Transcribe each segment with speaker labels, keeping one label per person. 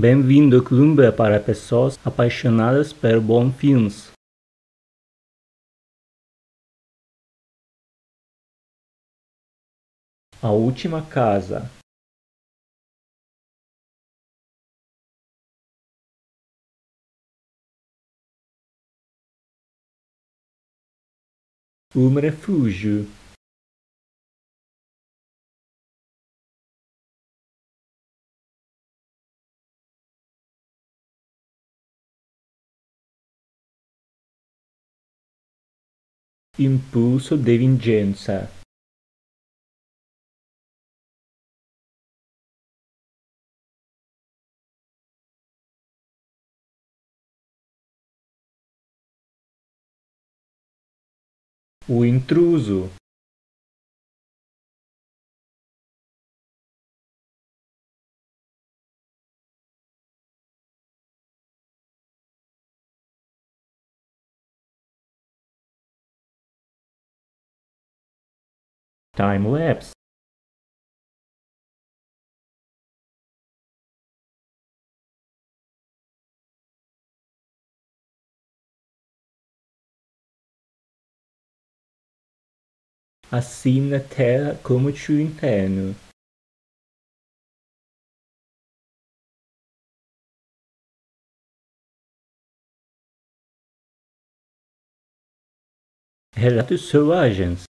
Speaker 1: Bem-vindo ao clube para pessoas apaixonadas por bons filmes. A última casa. Um refúgio. Impulso de vingança. O intruso. Time lapse. assim na terra como tio interno. Relatos selvagens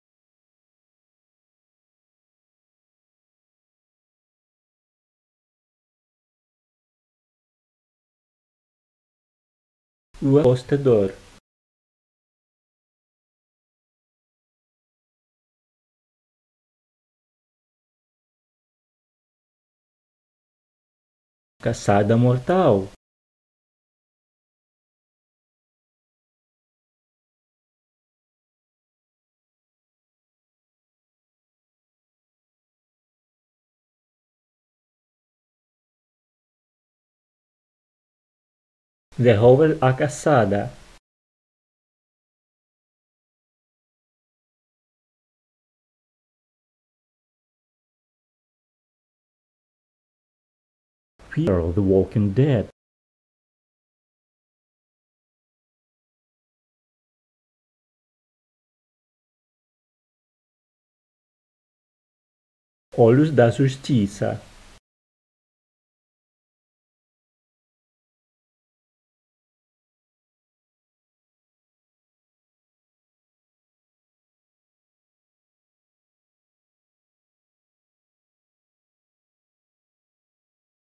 Speaker 1: O apostador Caçada mortal Devolver a caçada Fear of the Walking Dead. Olhos da Justiça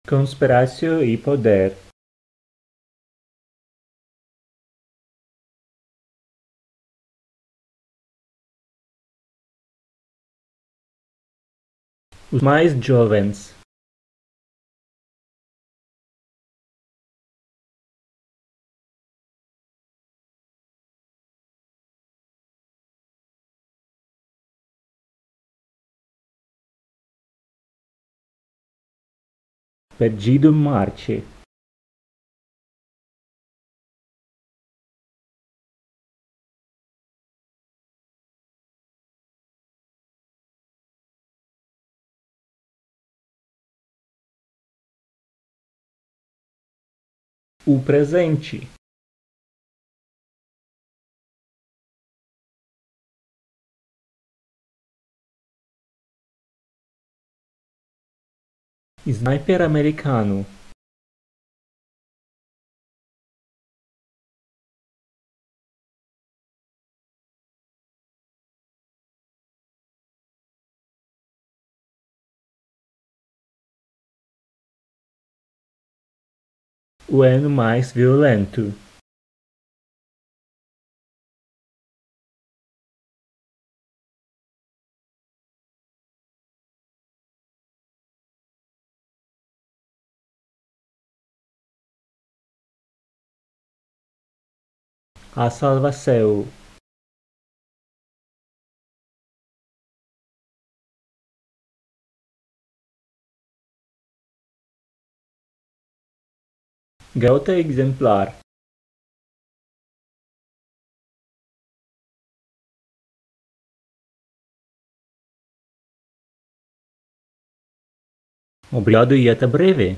Speaker 1: Conspirácio e poder. Os mais jovens Perdido em Marte. O presente Sniper americano. O ano mais violento a salvação Garota exemplar Obrigado e até breve.